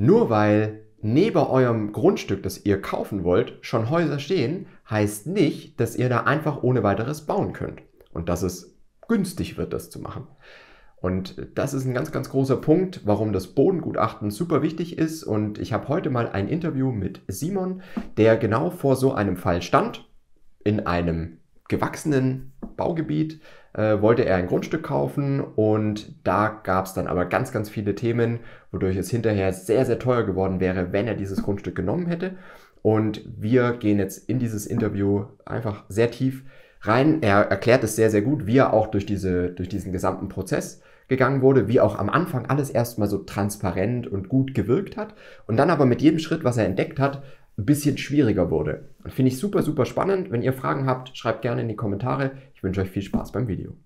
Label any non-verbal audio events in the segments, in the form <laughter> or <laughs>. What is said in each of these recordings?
Nur weil neben eurem Grundstück, das ihr kaufen wollt, schon Häuser stehen, heißt nicht, dass ihr da einfach ohne weiteres bauen könnt. Und dass es günstig wird, das zu machen. Und das ist ein ganz, ganz großer Punkt, warum das Bodengutachten super wichtig ist. Und ich habe heute mal ein Interview mit Simon, der genau vor so einem Fall stand, in einem gewachsenen Baugebiet äh, wollte er ein Grundstück kaufen und da gab es dann aber ganz, ganz viele Themen, wodurch es hinterher sehr, sehr teuer geworden wäre, wenn er dieses Grundstück genommen hätte. Und wir gehen jetzt in dieses Interview einfach sehr tief rein. Er erklärt es sehr, sehr gut, wie er auch durch, diese, durch diesen gesamten Prozess gegangen wurde, wie auch am Anfang alles erstmal so transparent und gut gewirkt hat und dann aber mit jedem Schritt, was er entdeckt hat, ein bisschen schwieriger wurde. Finde ich super, super spannend. Wenn ihr Fragen habt, schreibt gerne in die Kommentare. Ich wünsche euch viel Spaß beim Video.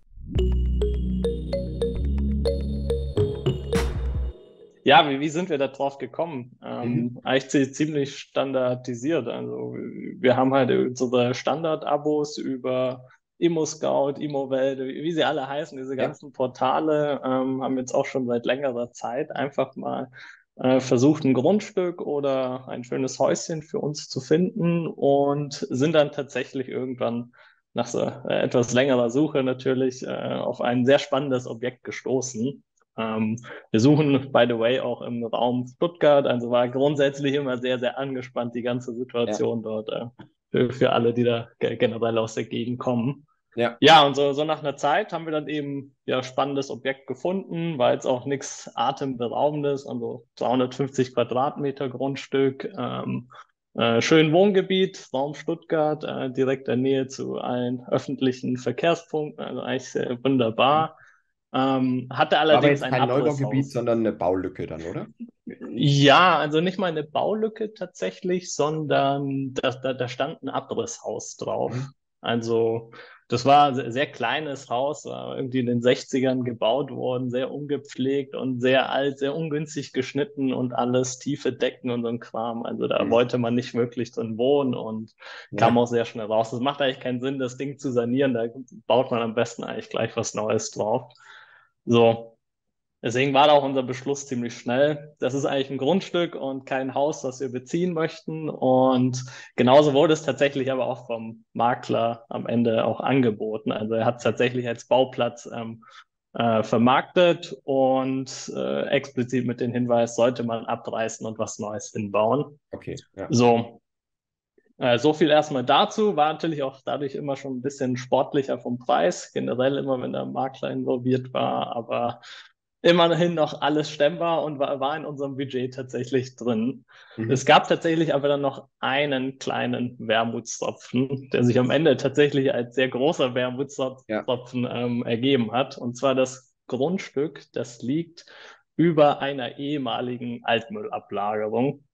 Ja, wie, wie sind wir da drauf gekommen? Ähm, mhm. Eigentlich ziemlich standardisiert. Also wir haben halt unsere Standard-Abos über ImmoScout, ImmoWelt, wie sie alle heißen, diese ganzen ja. Portale, ähm, haben jetzt auch schon seit längerer Zeit einfach mal äh, versucht, ein Grundstück oder ein schönes Häuschen für uns zu finden und sind dann tatsächlich irgendwann nach so äh, etwas längerer Suche natürlich äh, auf ein sehr spannendes Objekt gestoßen. Ähm, wir suchen, by the way, auch im Raum Stuttgart, also war grundsätzlich immer sehr, sehr angespannt die ganze Situation ja. dort äh, für, für alle, die da generell aus der Gegend kommen. Ja, ja und so, so nach einer Zeit haben wir dann eben ja spannendes Objekt gefunden, war jetzt auch nichts Atemberaubendes, also 250 Quadratmeter Grundstück, ähm, äh, schön Wohngebiet, Raum Stuttgart, äh, direkt in der Nähe zu allen öffentlichen Verkehrspunkten, also eigentlich sehr wunderbar. Ähm, hatte allerdings Aber jetzt kein Neubaugebiet, sondern eine Baulücke dann, oder? Ja, also nicht mal eine Baulücke tatsächlich, sondern da, da, da stand ein Abrisshaus drauf. Mhm. Also das war ein sehr, kleines Haus, war irgendwie in den 60ern gebaut worden, sehr ungepflegt und sehr alt, sehr ungünstig geschnitten und alles, tiefe Decken und so ein Kram. Also da mhm. wollte man nicht wirklich drin wohnen und ja. kam auch sehr schnell raus. Es macht eigentlich keinen Sinn, das Ding zu sanieren, da baut man am besten eigentlich gleich was Neues drauf. So, Deswegen war da auch unser Beschluss ziemlich schnell. Das ist eigentlich ein Grundstück und kein Haus, das wir beziehen möchten. Und genauso wurde es tatsächlich aber auch vom Makler am Ende auch angeboten. Also er hat es tatsächlich als Bauplatz ähm, äh, vermarktet und äh, explizit mit dem Hinweis, sollte man abreißen und was Neues hinbauen. Okay. Ja. So. Äh, so viel erstmal dazu, war natürlich auch dadurch immer schon ein bisschen sportlicher vom Preis, generell immer, wenn der Makler involviert war, aber immerhin noch alles stemmbar und war, war in unserem Budget tatsächlich drin. Mhm. Es gab tatsächlich aber dann noch einen kleinen Wermutstropfen, der sich am Ende tatsächlich als sehr großer Wermutstropfen ja. ähm, ergeben hat. Und zwar das Grundstück, das liegt über einer ehemaligen Altmüllablagerung.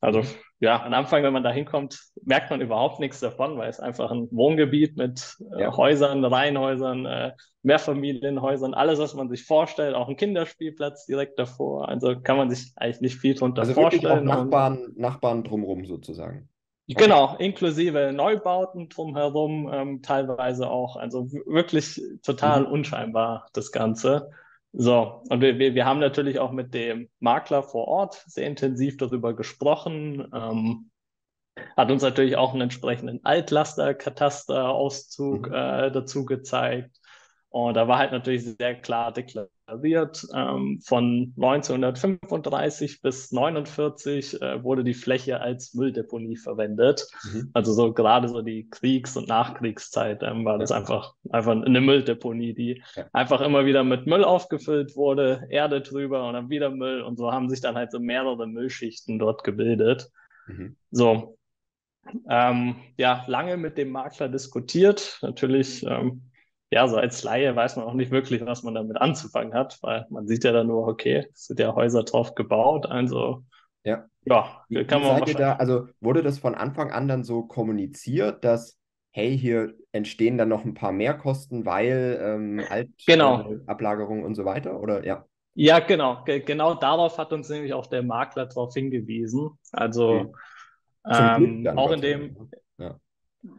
Also ja, am Anfang, wenn man da hinkommt, merkt man überhaupt nichts davon, weil es einfach ein Wohngebiet mit äh, ja. Häusern, Reihenhäusern, äh, Mehrfamilienhäusern, alles, was man sich vorstellt, auch ein Kinderspielplatz direkt davor. Also kann man sich eigentlich nicht viel drunter also vorstellen. Also Nachbarn, Nachbarn drumherum sozusagen. Genau, inklusive Neubauten drumherum, ähm, teilweise auch. Also wirklich total mhm. unscheinbar das Ganze. So, und wir, wir, wir haben natürlich auch mit dem Makler vor Ort sehr intensiv darüber gesprochen. Ähm, hat uns natürlich auch einen entsprechenden Altlaster-Kataster-Auszug mhm. äh, dazu gezeigt. Und da war halt natürlich sehr klar deklariert, ähm, von 1935 bis 1949 äh, wurde die Fläche als Mülldeponie verwendet. Mhm. Also so gerade so die Kriegs- und Nachkriegszeit ähm, war das einfach, einfach eine Mülldeponie, die ja. einfach immer wieder mit Müll aufgefüllt wurde, Erde drüber und dann wieder Müll und so haben sich dann halt so mehrere Müllschichten dort gebildet. Mhm. So, ähm, ja, lange mit dem Makler diskutiert. Natürlich ähm, ja, so als Laie weiß man auch nicht wirklich, was man damit anzufangen hat, weil man sieht ja dann nur, okay, es sind ja Häuser drauf gebaut, also ja, ja wie, kann man seid ihr da, also wurde das von Anfang an dann so kommuniziert, dass hey, hier entstehen dann noch ein paar Mehrkosten, weil ähm, Altablagerung genau. und so weiter, oder ja? Ja, genau. Ge genau darauf hat uns nämlich auch der Makler darauf hingewiesen. Also ähm, auch in dem, ja.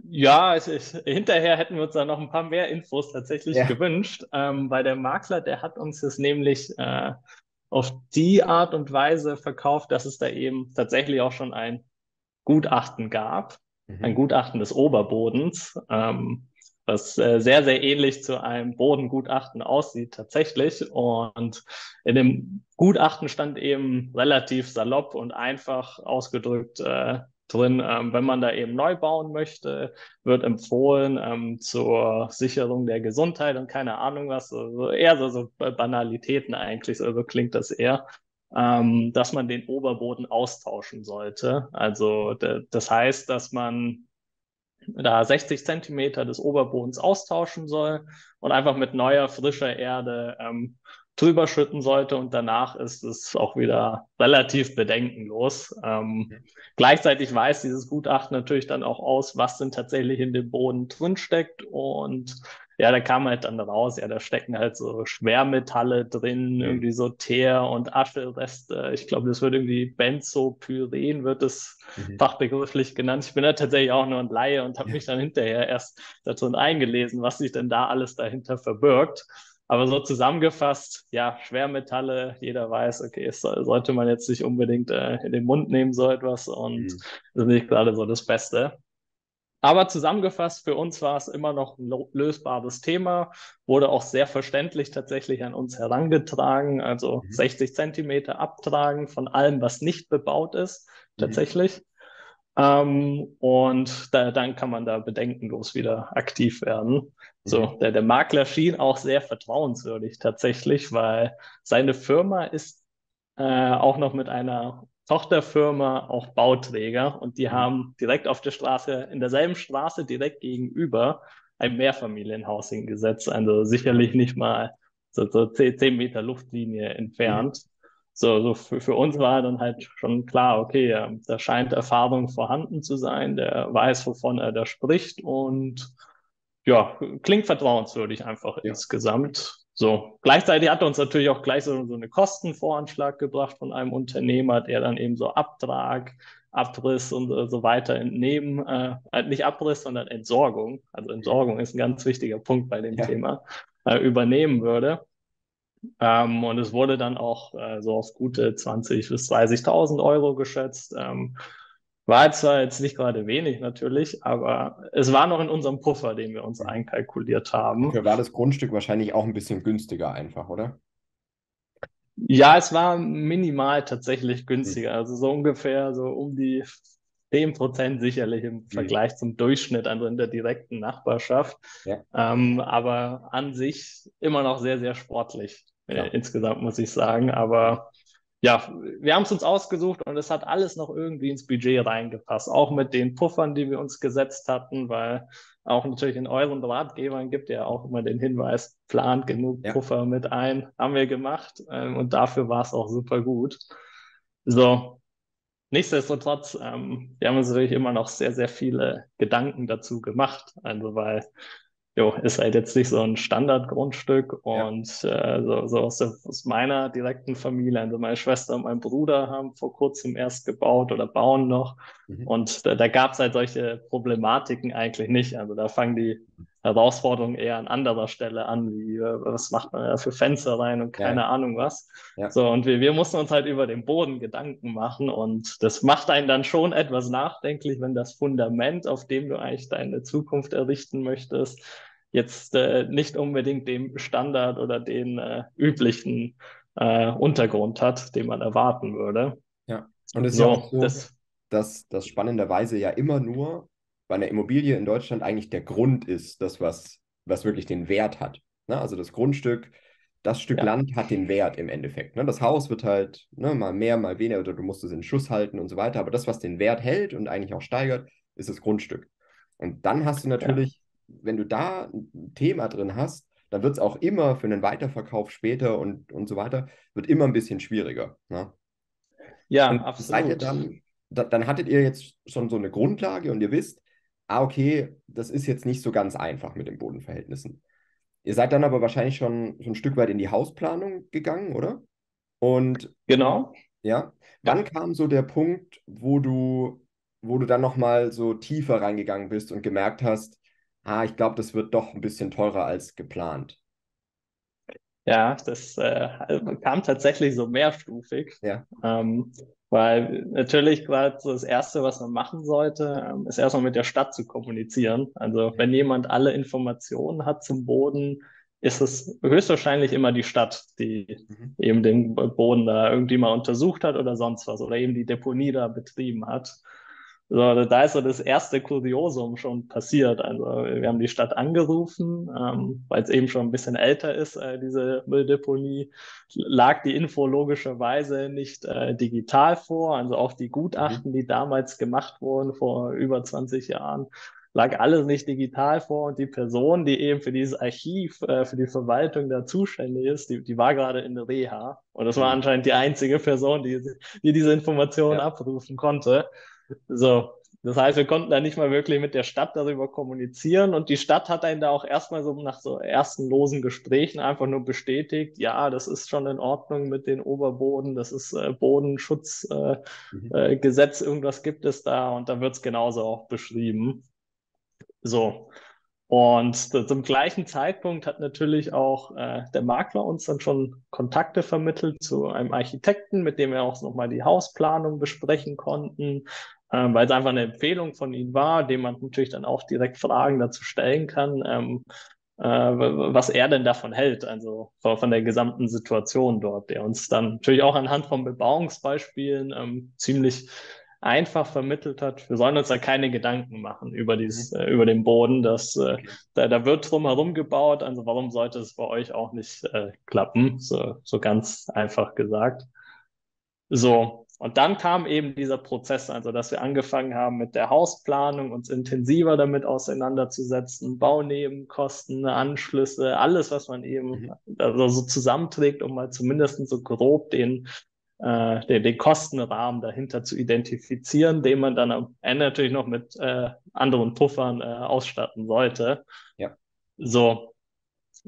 Ja, es ist, hinterher hätten wir uns da noch ein paar mehr Infos tatsächlich ja. gewünscht, ähm, weil der Makler, der hat uns das nämlich äh, auf die Art und Weise verkauft, dass es da eben tatsächlich auch schon ein Gutachten gab, mhm. ein Gutachten des Oberbodens, ähm, was äh, sehr, sehr ähnlich zu einem Bodengutachten aussieht tatsächlich. Und in dem Gutachten stand eben relativ salopp und einfach ausgedrückt äh, drin, ähm, wenn man da eben neu bauen möchte, wird empfohlen ähm, zur Sicherung der Gesundheit und keine Ahnung was, also eher so, so Banalitäten eigentlich, so klingt das eher. Ähm, dass man den Oberboden austauschen sollte. Also das heißt, dass man da 60 Zentimeter des Oberbodens austauschen soll und einfach mit neuer, frischer Erde ähm, drüber schütten sollte und danach ist es auch wieder relativ bedenkenlos. Ähm, mhm. Gleichzeitig weist dieses Gutachten natürlich dann auch aus, was denn tatsächlich in dem Boden drinsteckt und ja, da kam halt dann raus, ja, da stecken halt so Schwermetalle drin, mhm. irgendwie so Teer- und Aschereste. Ich glaube, das wird irgendwie Benzopyren, wird es mhm. fachbegrifflich genannt. Ich bin da tatsächlich auch nur ein Laie und habe ja. mich dann hinterher erst dazu eingelesen, was sich denn da alles dahinter verbirgt. Aber so zusammengefasst, ja, Schwermetalle, jeder weiß, okay, es sollte man jetzt nicht unbedingt äh, in den Mund nehmen, so etwas, und mhm. das ist nicht gerade so das Beste. Aber zusammengefasst, für uns war es immer noch ein lösbares Thema, wurde auch sehr verständlich tatsächlich an uns herangetragen, also mhm. 60 Zentimeter abtragen von allem, was nicht bebaut ist, mhm. tatsächlich. Mhm. Ähm, und da, dann kann man da bedenkenlos wieder aktiv werden. So, mhm. der, der Makler schien auch sehr vertrauenswürdig tatsächlich, weil seine Firma ist äh, auch noch mit einer Tochterfirma auch Bauträger und die mhm. haben direkt auf der Straße, in derselben Straße direkt gegenüber ein Mehrfamilienhaus hingesetzt. Also sicherlich nicht mal so, so 10, 10 Meter Luftlinie entfernt. So, so für, für uns war dann halt schon klar, okay, da scheint Erfahrung vorhanden zu sein, der weiß, wovon er da spricht und ja, klingt vertrauenswürdig einfach ja. insgesamt. So, gleichzeitig hat er uns natürlich auch gleich so, so eine Kostenvoranschlag gebracht von einem Unternehmer, der dann eben so Abtrag, Abriss und äh, so weiter entnehmen, äh, äh, nicht Abriss, sondern Entsorgung, also Entsorgung ist ein ganz wichtiger Punkt bei dem ja. Thema, äh, übernehmen würde. Ähm, und es wurde dann auch äh, so auf gute 20.000 bis 30.000 Euro geschätzt. Ähm, war zwar jetzt nicht gerade wenig natürlich, aber es war noch in unserem Puffer, den wir uns einkalkuliert haben. Dafür war das Grundstück wahrscheinlich auch ein bisschen günstiger einfach, oder? Ja, es war minimal tatsächlich günstiger. Hm. Also so ungefähr so um die 10% sicherlich im hm. Vergleich zum Durchschnitt, also in der direkten Nachbarschaft. Ja. Ähm, aber an sich immer noch sehr, sehr sportlich ja. äh, insgesamt, muss ich sagen. Aber ja, wir haben es uns ausgesucht und es hat alles noch irgendwie ins Budget reingepasst. Auch mit den Puffern, die wir uns gesetzt hatten, weil auch natürlich in euren Ratgebern gibt ja auch immer den Hinweis, plant genug ja. Puffer mit ein. Haben wir gemacht ähm, und dafür war es auch super gut. So, nichtsdestotrotz, ähm, wir haben uns natürlich immer noch sehr, sehr viele Gedanken dazu gemacht. Also, weil jo, ist halt jetzt nicht so ein Standardgrundstück und ja. äh, so, so aus, der, aus, meiner direkten Familie, also meine Schwester und mein Bruder haben vor kurzem erst gebaut oder bauen noch mhm. und da, da gab es halt solche Problematiken eigentlich nicht. Also da fangen die Herausforderungen eher an anderer Stelle an, wie äh, was macht man da für Fenster rein und keine ja. Ahnung was. Ja. So, und wir, wir mussten uns halt über den Boden Gedanken machen und das macht einen dann schon etwas nachdenklich, wenn das Fundament, auf dem du eigentlich deine Zukunft errichten möchtest, jetzt äh, nicht unbedingt dem Standard oder den äh, üblichen äh, Untergrund hat, den man erwarten würde. Ja, und es ist so, ja auch so, das, dass das spannenderweise ja immer nur bei einer Immobilie in Deutschland eigentlich der Grund ist, das, was, was wirklich den Wert hat. Ne? Also das Grundstück, das Stück ja. Land hat den Wert im Endeffekt. Ne? Das Haus wird halt ne, mal mehr, mal weniger, oder du musst es in Schuss halten und so weiter. Aber das, was den Wert hält und eigentlich auch steigert, ist das Grundstück. Und dann hast du natürlich wenn du da ein Thema drin hast, dann wird es auch immer für einen Weiterverkauf später und, und so weiter, wird immer ein bisschen schwieriger. Ne? Ja, und absolut. Seid ihr dann, da, dann hattet ihr jetzt schon so eine Grundlage und ihr wisst, ah, okay, das ist jetzt nicht so ganz einfach mit den Bodenverhältnissen. Ihr seid dann aber wahrscheinlich schon so ein Stück weit in die Hausplanung gegangen, oder? Und genau. Ja. Wann ja. kam so der Punkt, wo du, wo du dann nochmal so tiefer reingegangen bist und gemerkt hast, ah, ich glaube, das wird doch ein bisschen teurer als geplant. Ja, das äh, kam tatsächlich so mehrstufig. Ja. Ähm, weil natürlich gerade das Erste, was man machen sollte, ähm, ist erstmal mit der Stadt zu kommunizieren. Also wenn jemand alle Informationen hat zum Boden, ist es höchstwahrscheinlich immer die Stadt, die mhm. eben den Boden da irgendwie mal untersucht hat oder sonst was oder eben die Deponie da betrieben hat. So, da ist so das erste Kuriosum schon passiert. Also wir haben die Stadt angerufen, ähm, weil es eben schon ein bisschen älter ist, äh, diese Mülldeponie, lag die Info logischerweise nicht äh, digital vor. Also auch die Gutachten, mhm. die damals gemacht wurden vor über 20 Jahren, lag alles nicht digital vor und die Person, die eben für dieses Archiv, äh, für die Verwaltung da zuständig ist, die, die war gerade in der Reha. Und das war mhm. anscheinend die einzige Person, die, die diese Informationen ja. abrufen konnte. So, das heißt, wir konnten da nicht mal wirklich mit der Stadt darüber kommunizieren und die Stadt hat einen da auch erstmal so nach so ersten losen Gesprächen einfach nur bestätigt, ja, das ist schon in Ordnung mit den Oberboden, das ist äh, Bodenschutzgesetz, äh, mhm. äh, irgendwas gibt es da und da wird es genauso auch beschrieben. So. Und zum gleichen Zeitpunkt hat natürlich auch äh, der Makler uns dann schon Kontakte vermittelt zu einem Architekten, mit dem wir auch nochmal die Hausplanung besprechen konnten, ähm, weil es einfach eine Empfehlung von ihm war, dem man natürlich dann auch direkt Fragen dazu stellen kann, ähm, äh, was er denn davon hält, also von der gesamten Situation dort, der uns dann natürlich auch anhand von Bebauungsbeispielen ähm, ziemlich einfach vermittelt hat, wir sollen uns da keine Gedanken machen über, dieses, mhm. äh, über den Boden. Das, äh, okay. da, da wird drumherum gebaut, also warum sollte es bei euch auch nicht äh, klappen? So, so ganz einfach gesagt. So, und dann kam eben dieser Prozess, also dass wir angefangen haben mit der Hausplanung, uns intensiver damit auseinanderzusetzen, Baunebenkosten, Anschlüsse, alles, was man eben mhm. also so zusammenträgt, um mal zumindest so grob den, äh, den, den Kostenrahmen dahinter zu identifizieren, den man dann am Ende natürlich noch mit äh, anderen Puffern äh, ausstatten sollte. Ja. So,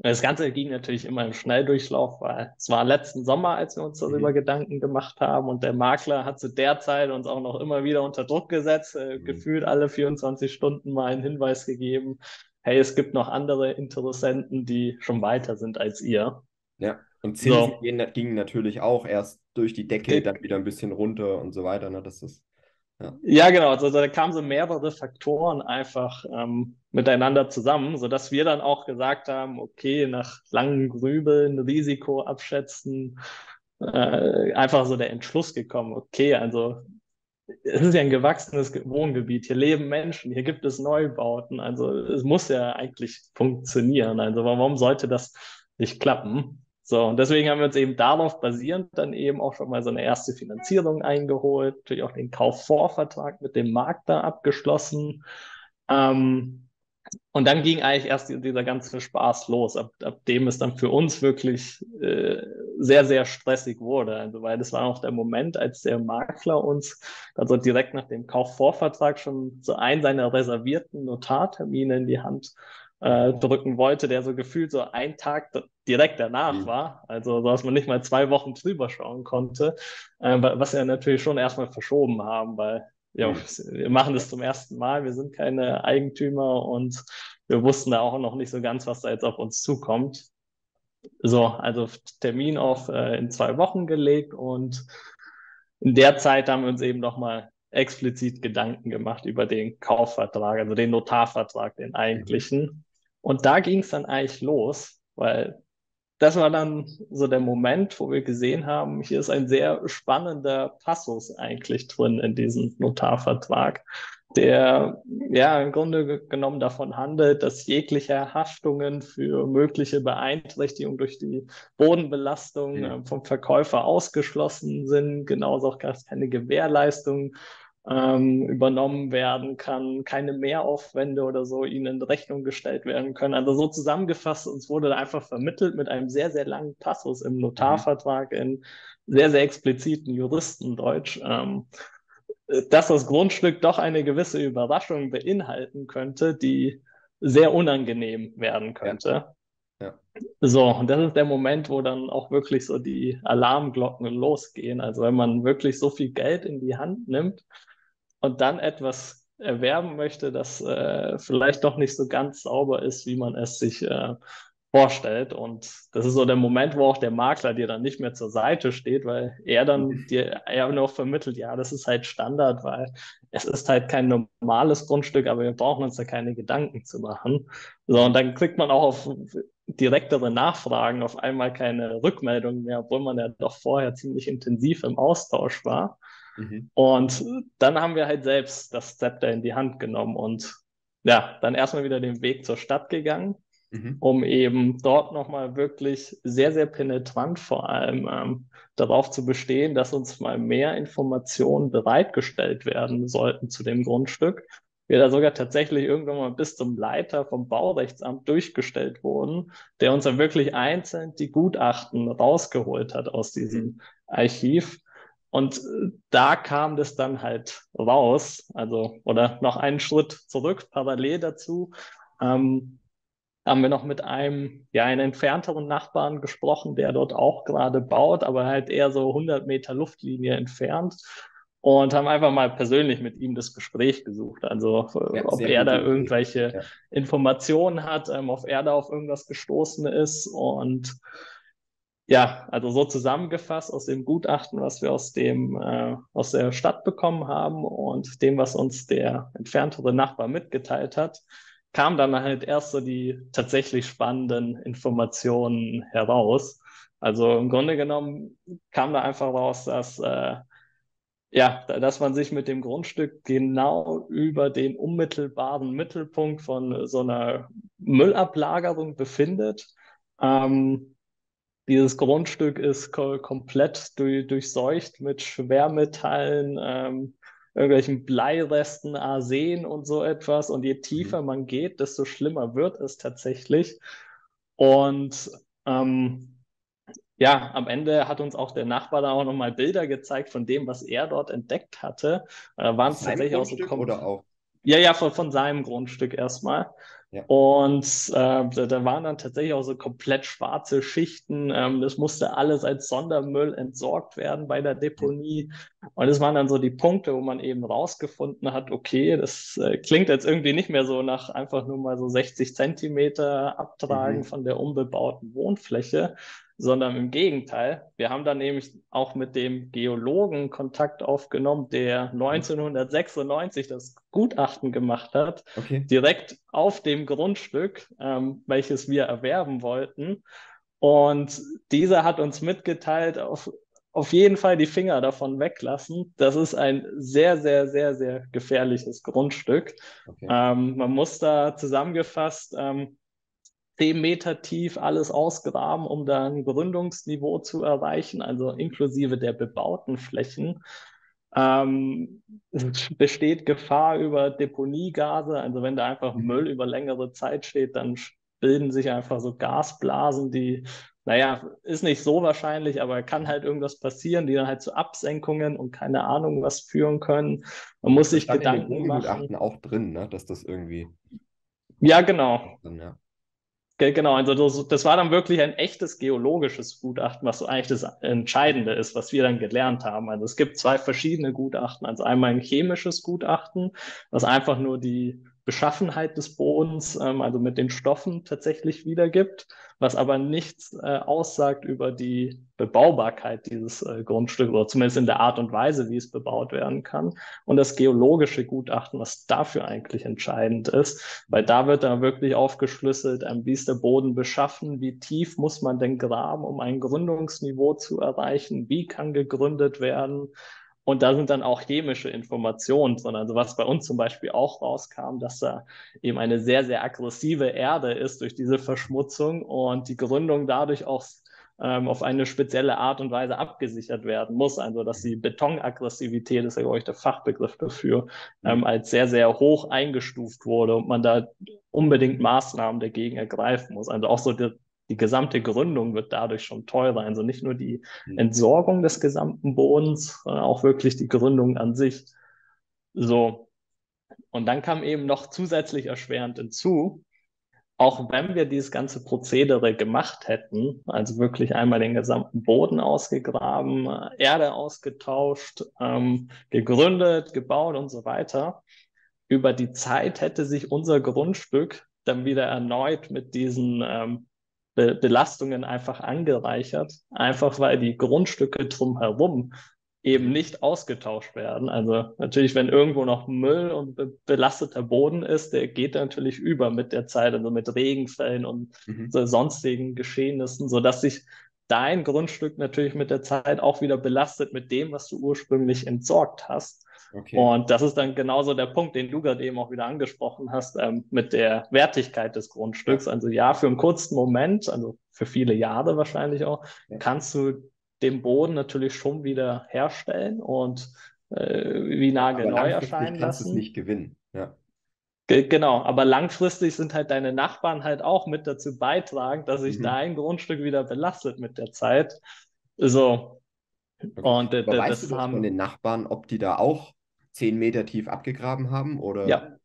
das Ganze ging natürlich immer im Schnelldurchlauf, weil es war letzten Sommer, als wir uns darüber mhm. Gedanken gemacht haben und der Makler hat zu der Zeit uns auch noch immer wieder unter Druck gesetzt, äh, mhm. gefühlt alle 24 Stunden mal einen Hinweis gegeben, hey, es gibt noch andere Interessenten, die schon weiter sind als ihr. Ja, und Zinsen so. gingen natürlich auch erst durch die Decke, dann wieder ein bisschen runter und so weiter. Ne? Das ist ja. genau. Also da kamen so mehrere Faktoren einfach ähm, miteinander zusammen, sodass wir dann auch gesagt haben, okay, nach langen Grübeln, Risiko abschätzen, äh, einfach so der Entschluss gekommen, okay, also es ist ja ein gewachsenes Wohngebiet, hier leben Menschen, hier gibt es Neubauten, also es muss ja eigentlich funktionieren. Also warum sollte das nicht klappen? So, und deswegen haben wir uns eben darauf basierend dann eben auch schon mal so eine erste Finanzierung eingeholt, natürlich auch den Kaufvorvertrag mit dem Makler abgeschlossen. Ähm, und dann ging eigentlich erst dieser ganze Spaß los, ab, ab dem es dann für uns wirklich äh, sehr, sehr stressig wurde. Also, weil das war auch der Moment, als der Makler uns also direkt nach dem Kaufvorvertrag schon so einen seiner reservierten Notartermine in die Hand äh, drücken wollte, der so gefühlt so ein Tag direkt danach mhm. war, also dass man nicht mal zwei Wochen drüber schauen konnte, äh, was wir natürlich schon erstmal verschoben haben, weil ja, mhm. wir machen das zum ersten Mal, wir sind keine Eigentümer und wir wussten da auch noch nicht so ganz, was da jetzt auf uns zukommt. So, also Termin auf äh, in zwei Wochen gelegt und in der Zeit haben wir uns eben nochmal explizit Gedanken gemacht über den Kaufvertrag, also den Notarvertrag, den eigentlichen. Und da ging es dann eigentlich los, weil das war dann so der Moment, wo wir gesehen haben, hier ist ein sehr spannender Passus eigentlich drin in diesem Notarvertrag, der ja im Grunde genommen davon handelt, dass jegliche Haftungen für mögliche Beeinträchtigung durch die Bodenbelastung ja. äh, vom Verkäufer ausgeschlossen sind, genauso auch keine Gewährleistung ähm, übernommen werden kann, keine Mehraufwände oder so ihnen in Rechnung gestellt werden können. Also so zusammengefasst, uns wurde einfach vermittelt mit einem sehr, sehr langen Passus im Notarvertrag in sehr, sehr expliziten Juristendeutsch, ähm, dass das Grundstück doch eine gewisse Überraschung beinhalten könnte, die sehr unangenehm werden könnte. Ja. Ja. So, und das ist der Moment, wo dann auch wirklich so die Alarmglocken losgehen. Also wenn man wirklich so viel Geld in die Hand nimmt und dann etwas erwerben möchte, das äh, vielleicht doch nicht so ganz sauber ist, wie man es sich äh, vorstellt. Und das ist so der Moment, wo auch der Makler dir dann nicht mehr zur Seite steht, weil er dann mhm. dir eher noch vermittelt, ja, das ist halt Standard, weil es ist halt kein normales Grundstück, aber wir brauchen uns da keine Gedanken zu machen. So, und dann kriegt man auch auf direktere Nachfragen auf einmal keine Rückmeldung mehr, obwohl man ja doch vorher ziemlich intensiv im Austausch war. Mhm. Und dann haben wir halt selbst das Zepter in die Hand genommen und ja, dann erstmal wieder den Weg zur Stadt gegangen mhm. um eben dort nochmal wirklich sehr, sehr penetrant vor allem ähm, darauf zu bestehen, dass uns mal mehr Informationen bereitgestellt werden sollten zu dem Grundstück. Wir da sogar tatsächlich irgendwann mal bis zum Leiter vom Baurechtsamt durchgestellt wurden, der uns dann wirklich einzeln die Gutachten rausgeholt hat aus diesem Archiv. Und äh, da kam das dann halt raus, also oder noch einen Schritt zurück, parallel dazu. Ähm, haben wir noch mit einem, ja, einen entfernteren Nachbarn gesprochen, der dort auch gerade baut, aber halt eher so 100 Meter Luftlinie entfernt und haben einfach mal persönlich mit ihm das Gespräch gesucht. Also ja, ob er da irgendwelche ja. Informationen hat, ähm, ob er da auf irgendwas gestoßen ist und ja, also so zusammengefasst aus dem Gutachten, was wir aus dem äh, aus der Stadt bekommen haben und dem, was uns der entferntere Nachbar mitgeteilt hat, kam dann halt erst so die tatsächlich spannenden Informationen heraus. Also im Grunde genommen kam da einfach raus, dass äh, ja, dass man sich mit dem Grundstück genau über den unmittelbaren Mittelpunkt von so einer Müllablagerung befindet. Ähm, dieses Grundstück ist komplett durch, durchseucht mit Schwermetallen, ähm, irgendwelchen Bleiresten, Arsen und so etwas. Und je tiefer mhm. man geht, desto schlimmer wird es tatsächlich. Und ähm, ja, am Ende hat uns auch der Nachbar da auch nochmal Bilder gezeigt von dem, was er dort entdeckt hatte. Da waren es tatsächlich auch so. Oder auch? Ja, ja, von, von seinem Grundstück erstmal. Ja. Und äh, da, da, waren dann tatsächlich auch so komplett schwarze Schichten. Ähm, das musste alles als Sondermüll entsorgt werden bei der Deponie. Und das waren dann so die Punkte, wo man eben rausgefunden hat, okay, das äh, klingt jetzt irgendwie nicht mehr so nach einfach nur mal so 60 Zentimeter Abtragen mhm. von der unbebauten Wohnfläche, sondern im Gegenteil. Wir haben dann nämlich auch mit dem Geologen Kontakt aufgenommen, der 1996 das Gutachten gemacht hat, okay. direkt auf dem Grundstück, ähm, welches wir erwerben wollten. Und dieser hat uns mitgeteilt, auf, auf jeden Fall die Finger davon weglassen. Das ist ein sehr, sehr, sehr, sehr gefährliches Grundstück. Okay. Ähm, man muss da zusammengefasst ähm, 10 Meter tief alles ausgraben, um da ein Gründungsniveau zu erreichen, also inklusive der bebauten Flächen. Ähm, es <laughs> besteht Gefahr über Deponiegase, also wenn da einfach mhm. Müll über längere Zeit steht, dann bilden sich einfach so Gasblasen, die, naja, ist nicht so wahrscheinlich, aber kann halt irgendwas passieren, die dann halt zu Absenkungen und keine Ahnung was führen können. Man muss sich Gedanken machen. auch drin, ne? dass das irgendwie. Ja, genau. ja. Genau, also das, das, war dann wirklich ein echtes geologisches Gutachten, was so eigentlich das Entscheidende ist, was wir dann gelernt haben. Also es gibt zwei verschiedene Gutachten. Also einmal ein chemisches Gutachten, was einfach nur die Beschaffenheit des Bodens, ähm, also mit den Stoffen tatsächlich wiedergibt, was aber nichts äh, aussagt über die Bebaubarkeit dieses äh, Grundstücks oder zumindest in der Art und Weise, wie es bebaut werden kann. Und das geologische Gutachten, was dafür eigentlich entscheidend ist, weil da wird dann wirklich aufgeschlüsselt, ähm, wie ist der Boden beschaffen, wie tief muss man denn graben, um ein Gründungsniveau zu erreichen, wie kann gegründet werden, und da sind dann auch chemische Informationen drin. Also was bei uns zum Beispiel auch rauskam, dass da eben eine sehr, sehr aggressive Erde ist durch diese Verschmutzung und die Gründung dadurch auch ähm, auf eine spezielle Art und Weise abgesichert werden muss. Also dass die Betonaggressivität, das ist ja, glaube ich, der Fachbegriff dafür, ähm, als sehr, sehr hoch eingestuft wurde und man da unbedingt Maßnahmen dagegen ergreifen muss. Also auch so die, die gesamte Gründung wird dadurch schon teurer. Also nicht nur die mhm. Entsorgung des gesamten Bodens, sondern auch wirklich die Gründung an sich. So. Und dann kam eben noch zusätzlich erschwerend hinzu, auch wenn wir dieses ganze Prozedere gemacht hätten, also wirklich einmal den gesamten Boden ausgegraben, Erde ausgetauscht, ähm, gegründet, gebaut und so weiter, über die Zeit hätte sich unser Grundstück dann wieder erneut mit diesen ähm, Be Belastungen einfach angereichert, einfach weil die Grundstücke drumherum eben nicht ausgetauscht werden. Also natürlich, wenn irgendwo noch Müll und be belasteter Boden ist, der geht natürlich über mit der Zeit, also mit Regenfällen und mhm. so sonstigen Geschehnissen, sodass sich dein Grundstück natürlich mit der Zeit auch wieder belastet mit dem, was du ursprünglich entsorgt hast. Okay. Und das ist dann genauso der Punkt, den du gerade eben auch wieder angesprochen hast, ähm, mit der Wertigkeit des Grundstücks. Also ja, für einen kurzen Moment, also für viele Jahre wahrscheinlich auch, ja. kannst du den Boden natürlich schon wieder herstellen und äh, wie nagelneu erscheinen lassen. kannst es nicht gewinnen. Genau, aber langfristig sind halt deine Nachbarn halt auch mit dazu beitragen, dass sich mhm. dein Grundstück wieder belastet mit der Zeit. So. Und äh, das weißt du haben von den Nachbarn, ob die da auch zehn Meter tief abgegraben haben oder? Ja,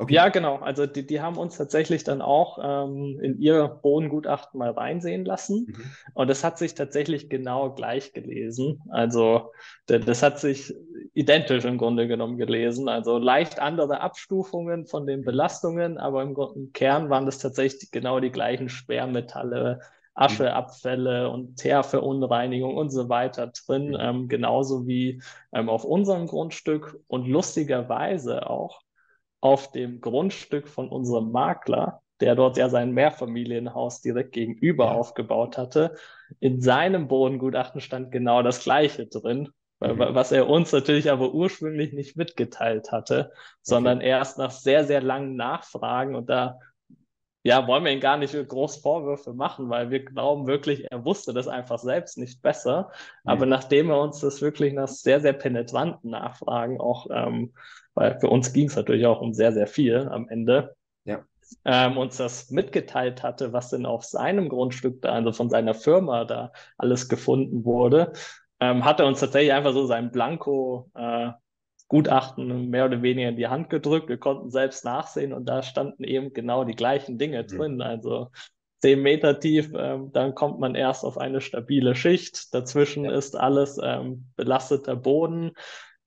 Okay. Ja, genau. Also die, die haben uns tatsächlich dann auch ähm, in ihr Bodengutachten mal reinsehen lassen. Mhm. Und das hat sich tatsächlich genau gleich gelesen. Also das hat sich identisch im Grunde genommen gelesen. Also leicht andere Abstufungen von den mhm. Belastungen, aber im, im Kern waren das tatsächlich genau die gleichen Sperrmetalle, Ascheabfälle und Teerverunreinigung und so weiter drin, mhm. ähm, genauso wie ähm, auf unserem Grundstück und lustigerweise auch auf dem Grundstück von unserem Makler, der dort ja sein Mehrfamilienhaus direkt gegenüber ja. aufgebaut hatte. In seinem Bodengutachten stand genau das Gleiche drin, mhm. was er uns natürlich aber ursprünglich nicht mitgeteilt hatte, sondern okay. erst nach sehr, sehr langen Nachfragen und da ja, wollen wir ihn gar nicht groß Vorwürfe machen, weil wir glauben wirklich, er wusste das einfach selbst nicht besser. Mhm. Aber nachdem er uns das wirklich nach sehr, sehr penetranten Nachfragen auch ähm, weil für uns ging es natürlich auch um sehr, sehr viel am Ende. Ja. Ähm, uns das mitgeteilt hatte, was denn auf seinem Grundstück da, also von seiner Firma da alles gefunden wurde, ähm, hat er uns tatsächlich einfach so sein Blanko äh, Gutachten mehr oder weniger in die Hand gedrückt. Wir konnten selbst nachsehen und da standen eben genau die gleichen Dinge mhm. drin. Also zehn Meter tief, ähm, dann kommt man erst auf eine stabile Schicht. Dazwischen ja. ist alles ähm, belasteter Boden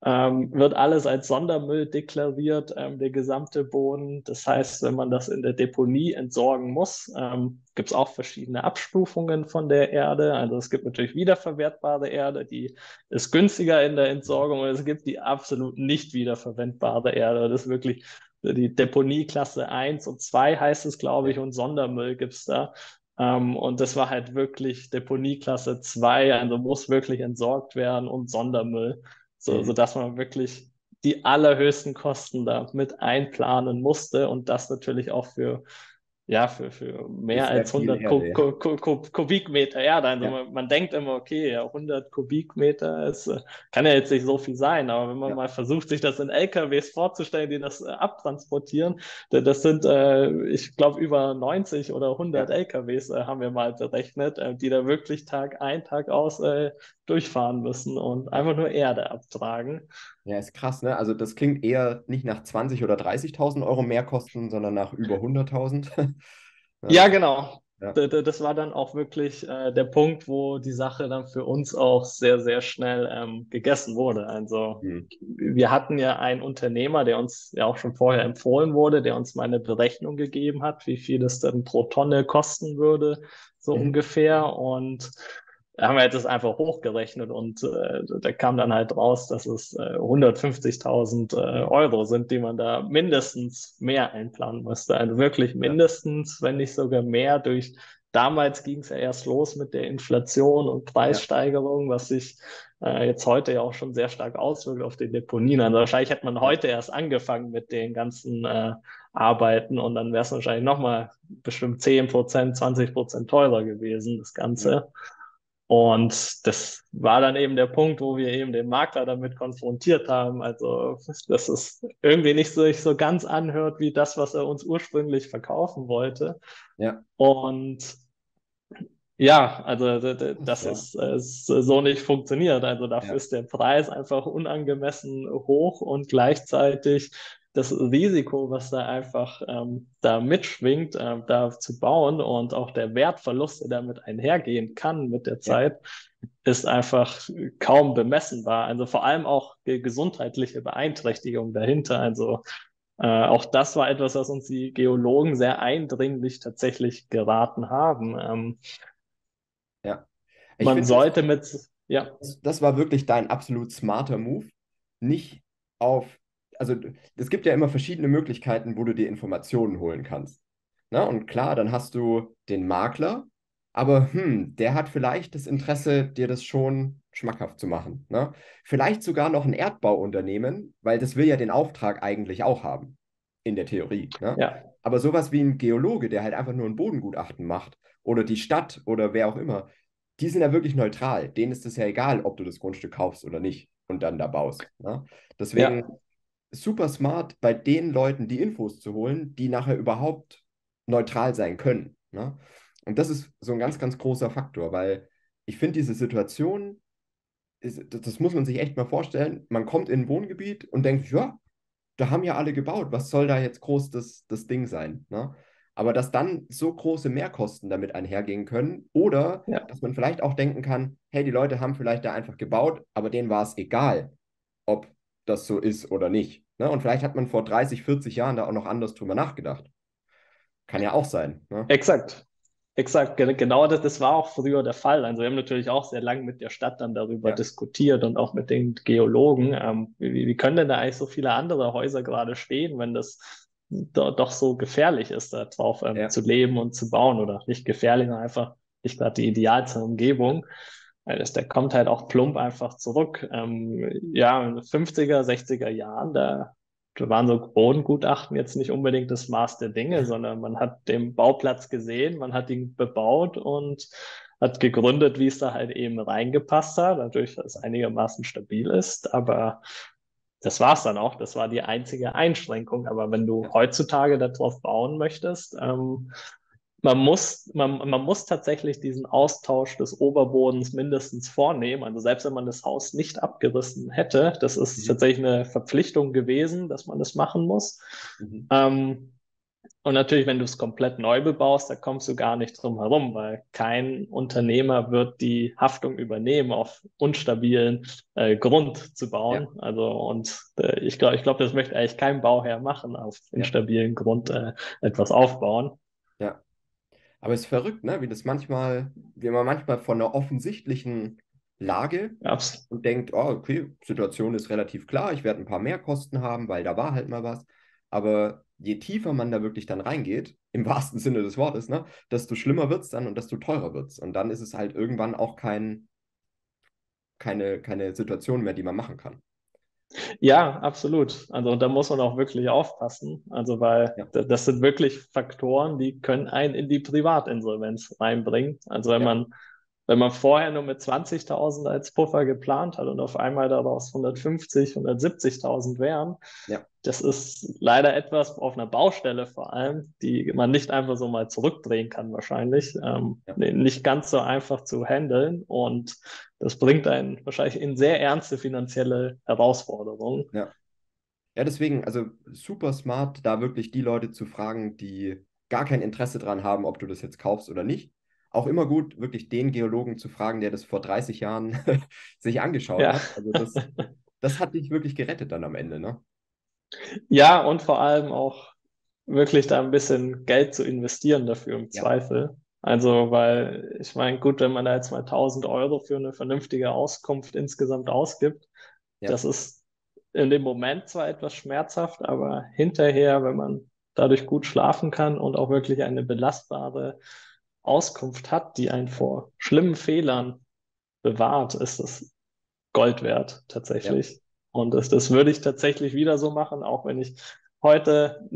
ähm, wird alles als Sondermüll deklariert, ähm, der gesamte Boden. Das heißt, wenn man das in der Deponie entsorgen muss, ähm, gibt es auch verschiedene Abstufungen von der Erde. Also es gibt natürlich wiederverwertbare Erde, die ist günstiger in der Entsorgung und es gibt die absolut nicht wiederverwendbare Erde. Das ist wirklich die Deponieklasse 1 und 2 heißt es, glaube ich, und Sondermüll gibt es da. Um, und das war halt wirklich Deponieklasse 2, also muss wirklich entsorgt werden und Sondermüll so, mhm. sodass man wirklich die allerhöchsten Kosten da mit einplanen musste und das natürlich auch für ja, für, für mehr als 100 Erde, Ku Ku Ku Kubikmeter Erde. Also ja. man, man, denkt immer, okay, ja, 100 Kubikmeter ist, äh, kann ja jetzt nicht so viel sein, aber wenn man ja. mal versucht, sich das in LKWs vorzustellen, die das äh, abtransportieren, das sind, äh, ich glaube, über 90 oder 100 ja. LKWs äh, haben wir mal berechnet, die da wirklich Tag ein, Tag aus durchfahren müssen und einfach nur Erde abtragen. Ja, ist krass, ne? Also das klingt eher nicht nach 20.000 oder 30.000 Euro Mehrkosten, sondern nach über 100.000. <laughs> ja, genau. Ja. Das war dann auch wirklich äh, der Punkt, wo die Sache dann für uns auch sehr, sehr schnell ähm, gegessen wurde. Also mhm. wir hatten ja einen Unternehmer, der uns ja auch schon vorher empfohlen wurde, der uns mal eine Berechnung gegeben hat, wie viel es dann pro Tonne kosten würde, so mhm. ungefähr. Und haben wir jetzt das einfach hochgerechnet und äh, da kam dann halt raus, dass es äh, 150.000 äh, Euro sind, die man da mindestens mehr einplanen müsste. Also wirklich mindestens, wenn nicht sogar mehr durch Damals ging es ja erst los mit der Inflation und Preissteigerung, was sich äh, jetzt heute ja auch schon sehr stark auswirkt auf die Deponien. Also wahrscheinlich hätte man heute erst angefangen mit den ganzen äh, Arbeiten und dann wäre es wahrscheinlich nochmal bestimmt 10 Prozent, 20 Prozent teurer gewesen, das Ganze. Ja. Und das war dann eben der Punkt, wo wir eben den Makler damit konfrontiert haben. Also, dass es irgendwie nicht so, so ganz anhört wie das, was er uns ursprünglich verkaufen wollte. Ja. Und ja, also das ist, ist, so nicht funktioniert. Also dafür ja. ist der Preis einfach unangemessen hoch und gleichzeitig das Risiko, was da einfach ähm, da mitschwingt, äh, da zu bauen und auch der Wertverlust, der damit einhergehen kann mit der Zeit, ja. ist einfach kaum bemessenbar. Also vor allem auch gesundheitliche Beeinträchtigung dahinter. Also Äh, auch das war etwas, was uns die Geologen sehr eindringlich tatsächlich geraten haben. Ähm, ja. Ich man sollte mit, ja. Das war wirklich dein absolut smarter Move. Nicht auf, also es gibt ja immer verschiedene Möglichkeiten, wo du dir Informationen holen kannst. Na, und klar, dann hast du den Makler, aber hm, der hat vielleicht das Interesse, dir das schon schmackhaft zu machen. Ne? Vielleicht sogar noch ein Erdbauunternehmen, weil das will ja den Auftrag eigentlich auch haben, in der Theorie. Ne? Ja. Aber sowas wie ein Geologe, der halt einfach nur ein Bodengutachten macht, oder die Stadt oder wer auch immer, die sind ja wirklich neutral. Denen ist es ja egal, ob du das Grundstück kaufst oder nicht und dann da baust. Ne? Deswegen ja. Super smart, bei den Leuten die Infos zu holen, die nachher überhaupt neutral sein können. Ne? Und das ist so ein ganz, ganz großer Faktor, weil ich finde diese Situation, ist, das muss man sich echt mal vorstellen. Man kommt in ein Wohngebiet und denkt, ja, da haben ja alle gebaut, was soll da jetzt groß das, das Ding sein? Ne? Aber dass dann so große Mehrkosten damit einhergehen können oder ja. dass man vielleicht auch denken kann, hey, die Leute haben vielleicht da einfach gebaut, aber denen war es egal, ob das so ist oder nicht. Ne? Und vielleicht hat man vor 30, 40 Jahren da auch noch anders drüber nachgedacht. Kann ja auch sein. Ne? Exakt. Exakt, genau das, das war auch früher der Fall. Also wir haben natürlich auch sehr lange mit der Stadt dann darüber ja. diskutiert und auch mit den Geologen. Ähm, wie, wie können denn da eigentlich so viele andere Häuser gerade stehen, wenn das do, doch so gefährlich ist, da drauf ähm, ja. zu leben und zu bauen oder nicht gefährlich, sondern einfach nicht gerade die idealste Umgebung. Das, der kommt halt auch plump einfach zurück. Ähm, ja, in den 50er, 60er Jahren, da da waren so Bodengutachten jetzt nicht unbedingt das Maß der Dinge, sondern man hat den Bauplatz gesehen, man hat ihn bebaut und hat gegründet, wie es da halt eben reingepasst hat. Natürlich, dass es einigermaßen stabil ist, aber das war es dann auch. Das war die einzige Einschränkung. Aber wenn du heutzutage darauf bauen möchtest, ähm, man muss, man, man muss tatsächlich diesen Austausch des Oberbodens mindestens vornehmen. Also selbst wenn man das Haus nicht abgerissen hätte, das ist mhm. tatsächlich eine Verpflichtung gewesen, dass man das machen muss. Mhm. Ähm, und natürlich, wenn du es komplett neu bebaust, da kommst du gar nicht drum herum, weil kein Unternehmer wird die Haftung übernehmen, auf unstabilen äh, Grund zu bauen. Ja. Also und äh, ich glaube, ich glaube, das möchte eigentlich kein Bauherr machen, auf instabilen ja. Grund äh, etwas aufbauen. Ja. Aber es ist verrückt, ne? wie das manchmal, wie man manchmal von einer offensichtlichen Lage Absolut. und denkt, oh, okay, Situation ist relativ klar, ich werde ein paar mehr Kosten haben, weil da war halt mal was. Aber je tiefer man da wirklich dann reingeht, im <laughs> wahrsten Sinne des Wortes, ne, desto schlimmer wird es dann und desto teurer wird es. Und dann ist es halt irgendwann auch kein, keine, keine Situation mehr, die man machen kann. Ja, absolut. Also da muss man auch wirklich aufpassen. Also weil ja. das sind wirklich Faktoren, die können einen in die Privatinsolvenz reinbringen. Also wenn ja. man wenn man vorher nur mit 20.000 als Puffer geplant hat und auf einmal daraus 150, 170.000 wären, ja. das ist leider etwas auf einer Baustelle vor allem, die man nicht einfach so mal zurückdrehen kann wahrscheinlich. Ähm, ja. Nicht ganz so einfach zu handeln und das bringt einen wahrscheinlich in sehr ernste finanzielle Herausforderungen. Ja. Ja, deswegen, also super smart, da wirklich die Leute zu fragen, die gar kein Interesse daran haben, ob du das jetzt kaufst oder nicht auch immer gut, wirklich den Geologen zu fragen, der das vor 30 Jahren <laughs> sich angeschaut ja. hat. Also das, das hat dich wirklich gerettet dann am Ende, ne? Ja, und vor allem auch wirklich da ein bisschen Geld zu investieren dafür im ja. Zweifel. Also, weil ich meine, gut, wenn man da jetzt mal 1000 Euro für eine vernünftige Auskunft insgesamt ausgibt, ja. das ist in dem Moment zwar etwas schmerzhaft, aber hinterher, wenn man dadurch gut schlafen kann und auch wirklich eine belastbare Auskunft hat, die einen vor schlimmen Fehlern bewahrt, ist das Gold wert tatsächlich. Ja. Und das, das würde ich tatsächlich wieder so machen, auch wenn ich heute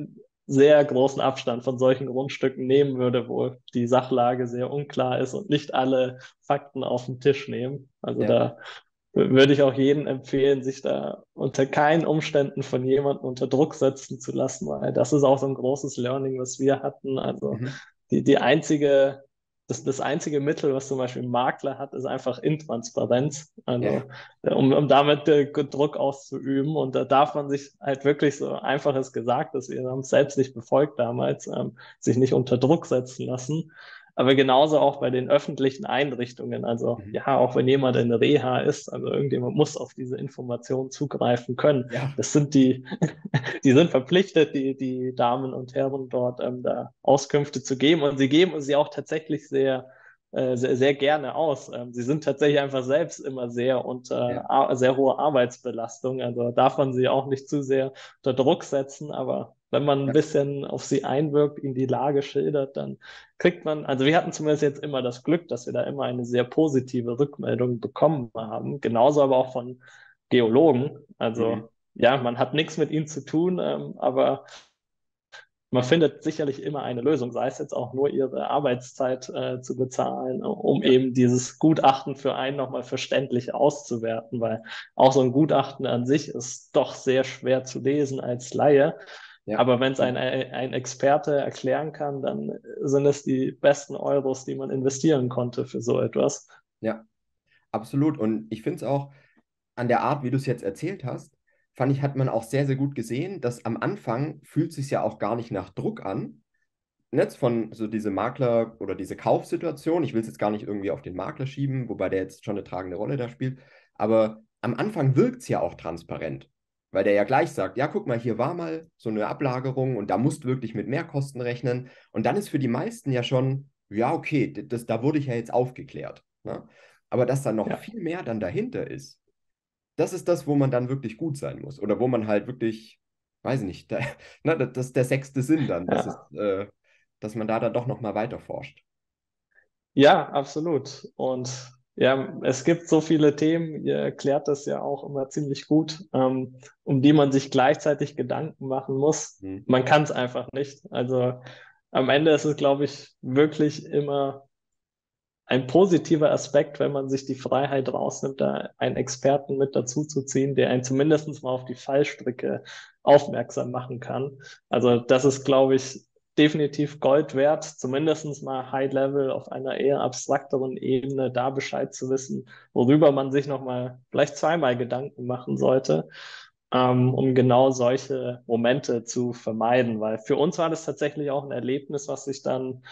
sehr großen Abstand von solchen Grundstücken nehmen würde, wo die Sachlage sehr unklar ist und nicht alle Fakten auf den Tisch nehmen. Also ja. da würde ich auch jedem empfehlen, sich da unter keinen Umständen von jemandem unter Druck setzen zu lassen, weil das ist auch so ein großes Learning, was wir hatten. Also mhm die, die einzige, das, das einzige Mittel, was zum Beispiel ein Makler hat, ist einfach Intransparenz. Also, ja. um, um damit äh, Druck auszuüben. Und da darf man sich halt wirklich so einfaches gesagt, dass wir haben es selbst nicht befolgt damals, ähm, sich nicht unter Druck setzen lassen. Aber genauso auch bei den öffentlichen Einrichtungen. Also mhm. ja, auch wenn jemand in Reha ist, also irgendjemand muss auf diese Informationen zugreifen können. Ja. Das sind die, <laughs> die sind verpflichtet, die, die Damen und Herren dort ähm, da Auskünfte zu geben und sie geben sie auch tatsächlich sehr äh, sehr, sehr gerne aus. Ähm, sie sind tatsächlich einfach selbst immer sehr unter ja. sehr hohe Arbeitsbelastung. Also darf man sie auch nicht zu sehr unter Druck setzen, aber wenn man ein ja. bisschen auf sie einwirkt, ihnen die Lage schildert, dann kriegt man, also wir hatten zumindest jetzt immer das Glück, dass wir da immer eine sehr positive Rückmeldung bekommen haben. Genauso aber auch von Geologen. Also mhm. ja, man hat nichts mit ihnen zu tun, ähm, aber man findet sicherlich immer eine Lösung, sei es jetzt auch nur ihre Arbeitszeit äh, zu bezahlen, um eben dieses Gutachten für einen nochmal verständlich auszuwerten, weil auch so ein Gutachten an sich ist doch sehr schwer zu lesen als Laie. Ja. Aber wenn es ein, ein Experte erklären kann, dann sind es die besten Euros, die man investieren konnte für so etwas. Ja, absolut. Und ich finde es auch an der Art, wie du es jetzt erzählt hast, fand ich, hat man auch sehr, sehr gut gesehen, dass am Anfang fühlt es sich ja auch gar nicht nach Druck an. Jetzt von so diese Makler oder diese Kaufsituation, ich will es jetzt gar nicht irgendwie auf den Makler schieben, wobei der jetzt schon eine tragende Rolle da spielt, aber am Anfang wirkt es ja auch transparent, weil der ja gleich sagt, ja, guck mal, hier war mal so eine Ablagerung und da musst du wirklich mit Mehrkosten rechnen. Und dann ist für die meisten ja schon, ja, okay, das, da wurde ich ja jetzt aufgeklärt. Ne? Aber dass da noch ja. viel mehr dann dahinter ist, das ist das, wo man dann wirklich gut sein muss. Oder wo man halt wirklich, weiß ich nicht, <laughs> da, na, das ist der sechste Sinn dann, ja. ist, äh, dass man da dann doch nochmal weiter forscht. Ja, absolut. Und ja, es gibt so viele Themen, ihr erklärt das ja auch immer ziemlich gut, ähm, um die man sich gleichzeitig Gedanken machen muss. Mhm. Man kann es einfach nicht. Also am Ende ist es, glaube ich, wirklich immer ein positiver Aspekt, wenn man sich die Freiheit rausnimmt, da einen Experten mit dazu zu ziehen, der einen zumindest mal auf die Fallstricke aufmerksam machen kann. Also das ist, glaube ich, definitiv Gold wert, zumindest mal High Level auf einer eher abstrakteren Ebene da Bescheid zu wissen, worüber man sich nochmal vielleicht zweimal Gedanken machen sollte, ähm, um genau solche Momente zu vermeiden. Weil für uns war das tatsächlich auch ein Erlebnis, was sich dann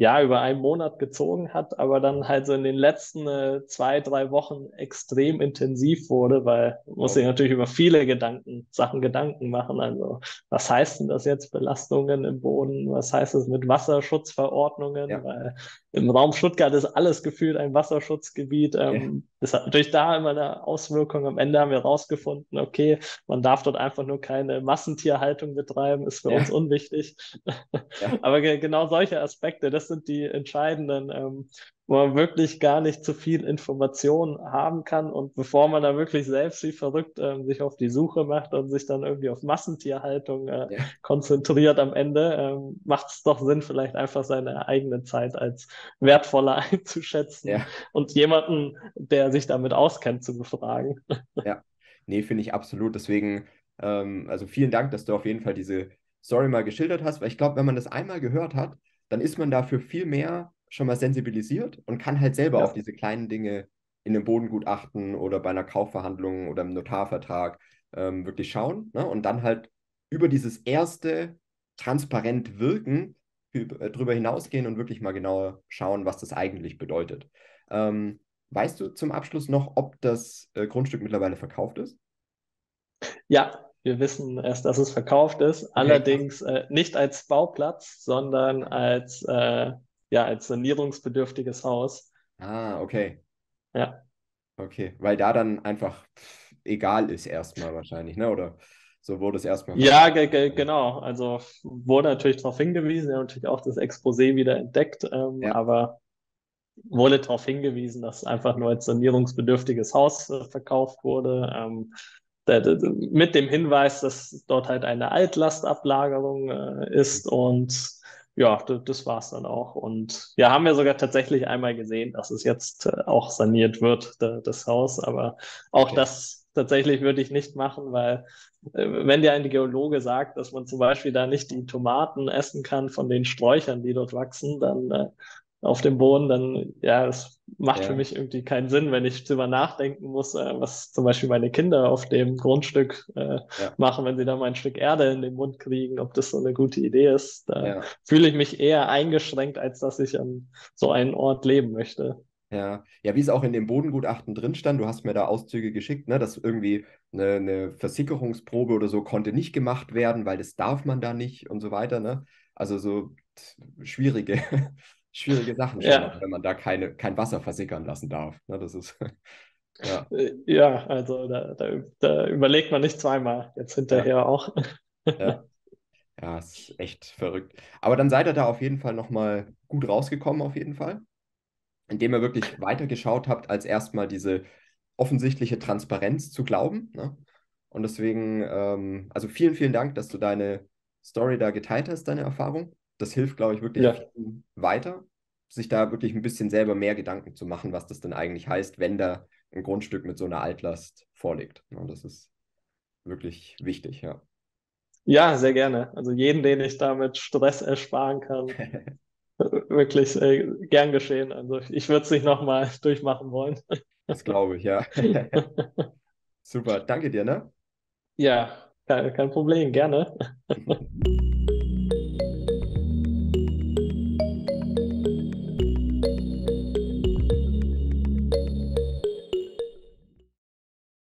ja, über einen Monat gezogen hat, aber dann halt so in den letzten äh, zwei, drei Wochen extrem intensiv wurde, weil man muss sich natürlich über viele Gedanken, Sachen Gedanken machen. Also, was heißt denn das jetzt Belastungen im Boden? Was heißt es mit Wasserschutzverordnungen? Ja. Weil im Raum Stuttgart ist alles gefühlt ein Wasserschutzgebiet. Ähm, ja. Das hat natürlich da immer eine Auswirkung. Am Ende haben wir herausgefunden, okay, man darf dort einfach nur keine Massentierhaltung betreiben, ist für ja. uns unwichtig. <laughs> Aber genau solche Aspekte, das sind die entscheidenden, ähm, wo man wirklich gar nicht zu viel Information haben kann. Und bevor man da wirklich selbst wie verrückt ähm, sich auf die Suche macht und sich dann irgendwie auf Massentierhaltung äh, ja. konzentriert am Ende, ähm, macht es doch Sinn, vielleicht einfach seine eigene Zeit als wertvoller <laughs> einzuschätzen ja. und jemanden, der sich damit auskennt, zu befragen. <laughs> Ja, nee, finde ich absolut. Deswegen, ähm, also vielen Dank, dass du auf jeden Fall diese Story mal geschildert hast, weil ich glaube, wenn man das einmal gehört hat, dann ist man dafür viel mehr schon mal sensibilisiert und kann halt selber ja. auf diese kleinen Dinge in einem Bodengutachten oder bei einer Kaufverhandlung oder im Notarvertrag ähm, wirklich schauen ne? und dann halt über dieses erste transparent wirken äh, drüber hinausgehen und wirklich mal genauer schauen, was das eigentlich bedeutet. Ähm, weißt du zum Abschluss noch, ob das äh, Grundstück mittlerweile verkauft ist? Ja, wir wissen erst, dass es verkauft ist, okay. allerdings äh, nicht als Bauplatz, sondern als äh, ja, als sanierungsbedürftiges Haus. Ah, okay. Ja. Okay, weil da dann einfach egal ist erstmal wahrscheinlich, ne? Oder so wurde es erstmal. Ja, genau. Also wurde natürlich darauf hingewiesen, ja, natürlich auch das Exposé wieder entdeckt, ähm, ja. aber wurde darauf hingewiesen, dass einfach nur als sanierungsbedürftiges Haus äh, verkauft wurde. Ähm, mit dem Hinweis, dass dort halt eine Altlastablagerung äh, ist und ja, das, das war es dann auch. Und ja, haben wir sogar tatsächlich einmal gesehen, dass es jetzt äh, auch saniert wird, das Haus. Aber auch okay. das tatsächlich würde ich nicht machen, weil äh, wenn dir ein Geologe sagt, dass man zum Beispiel da nicht die Tomaten essen kann von den Sträuchern, die dort wachsen, dann äh, auf dem Boden, dann ja, es macht Ja. für mich irgendwie keinen Sinn, wenn ich drüber nachdenken muss, äh, was zum Beispiel meine Kinder auf dem Grundstück äh, Ja. machen, wenn sie da mal ein Stück Erde in den Mund kriegen, ob das so eine gute Idee ist. Da Ja. fühle ich mich eher eingeschränkt, als dass ich an so einem Ort leben möchte. Ja, ja, wie es auch in dem Bodengutachten drin stand, du hast mir da Auszüge geschickt, ne, dass irgendwie eine, eine Versickerungsprobe oder so konnte nicht gemacht werden, weil das darf man da nicht und so weiter, ne? Also so schwierige, schwierige Sachen Ja. auch wenn man da keine, kein Wasser versickern lassen darf. Ne? Das ist, <laughs> ja, Äh, Ja, also da, da, da überlegt man nicht zweimal, jetzt hinterher auch. ja. Ja, ist echt verrückt. Aber dann seid ihr da auf jeden Fall nochmal gut rausgekommen, auf jeden Fall. Indem ihr wirklich weitergeschaut habt, als erstmal diese offensichtliche Transparenz zu glauben. Ne? Und deswegen, ähm, also vielen, vielen Dank, dass du deine Story da geteilt hast, deine Erfahrung. Das hilft, glaube ich, wirklich Ja. weiter, sich da wirklich ein bisschen selber mehr Gedanken zu machen, was das denn eigentlich heißt, wenn da ein Grundstück mit so einer Altlast vorliegt. Ne? Das ist wirklich wichtig, ja. Ja, sehr gerne. Also jeden, den ich damit Stress ersparen kann, <laughs> wirklich äh, gern geschehen. Also ich würde es nicht nochmal <laughs> durchmachen wollen. Das glaube ich, ja. <laughs> Super, danke dir, ne? Ja, kein, kein Problem, gerne.